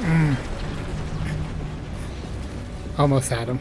Mm. Almost had him.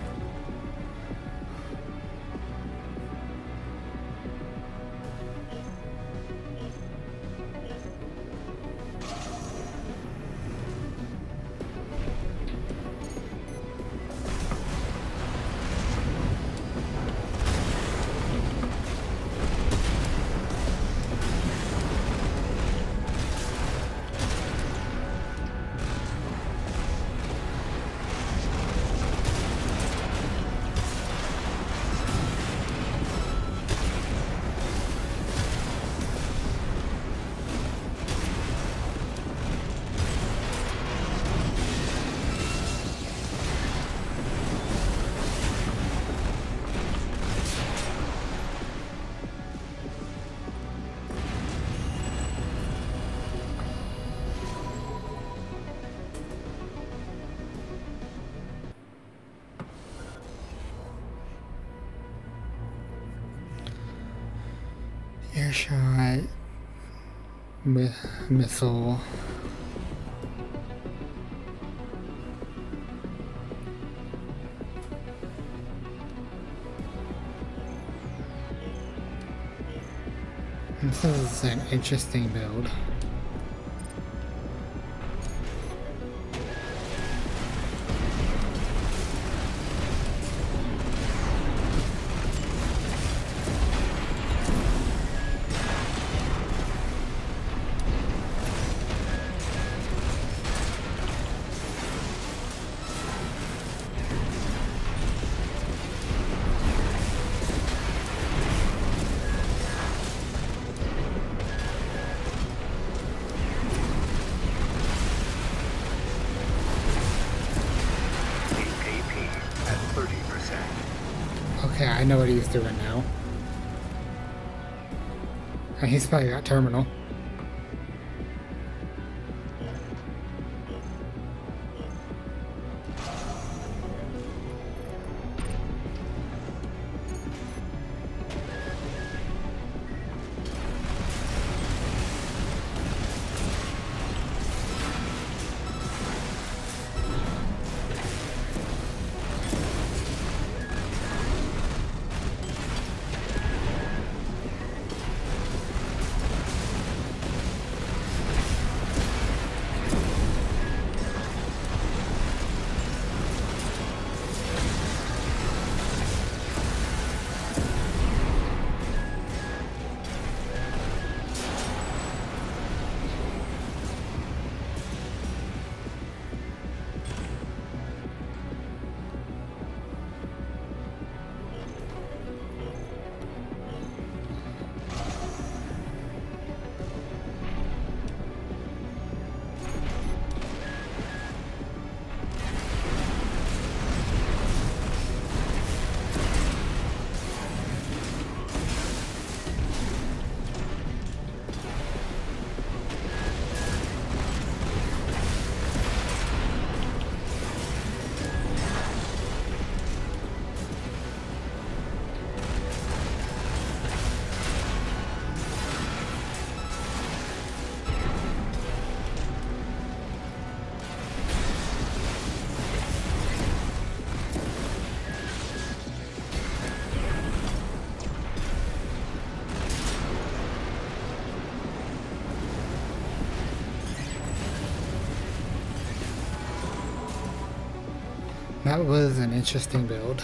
Mi- missile. This is an interesting build. I know what he's doing now. And he's probably got terminal. That was an interesting build.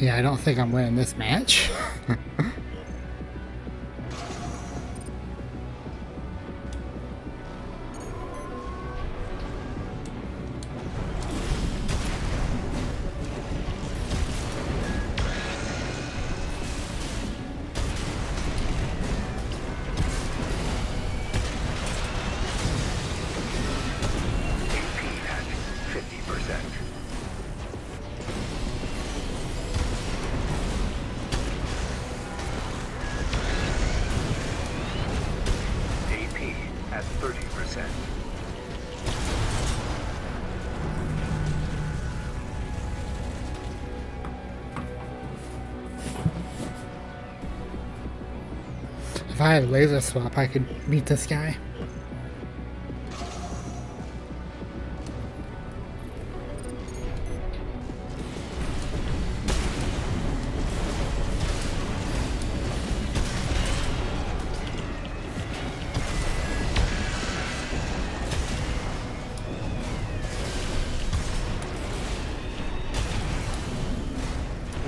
Yeah, I don't think I'm winning this match. If I had laser swap, I could beat this guy.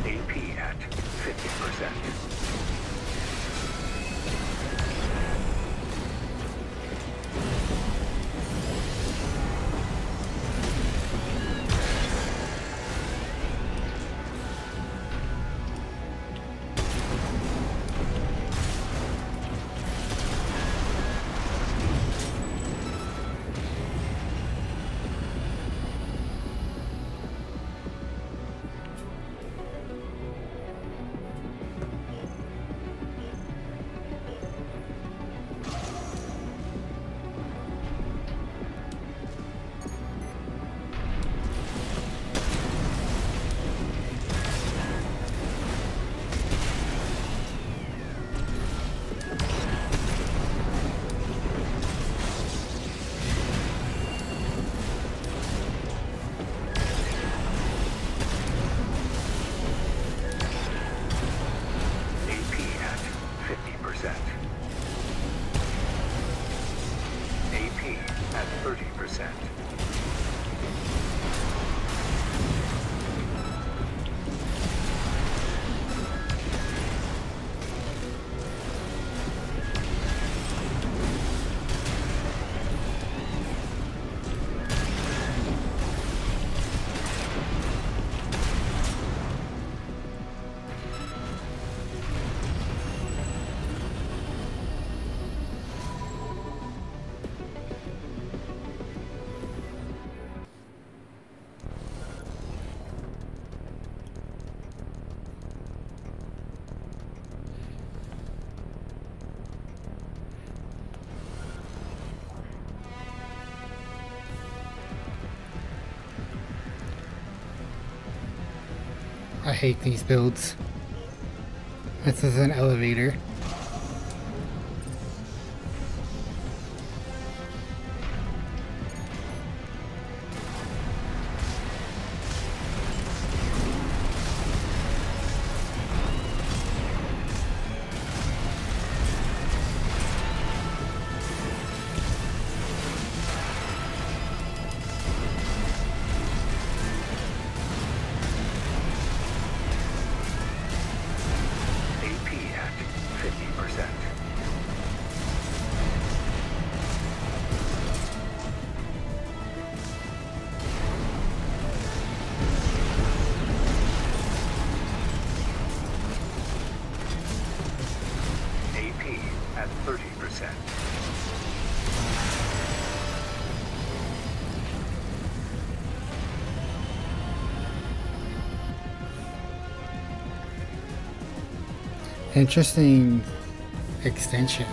AP at 50%. I hate these builds. This is an elevator. Interesting extension.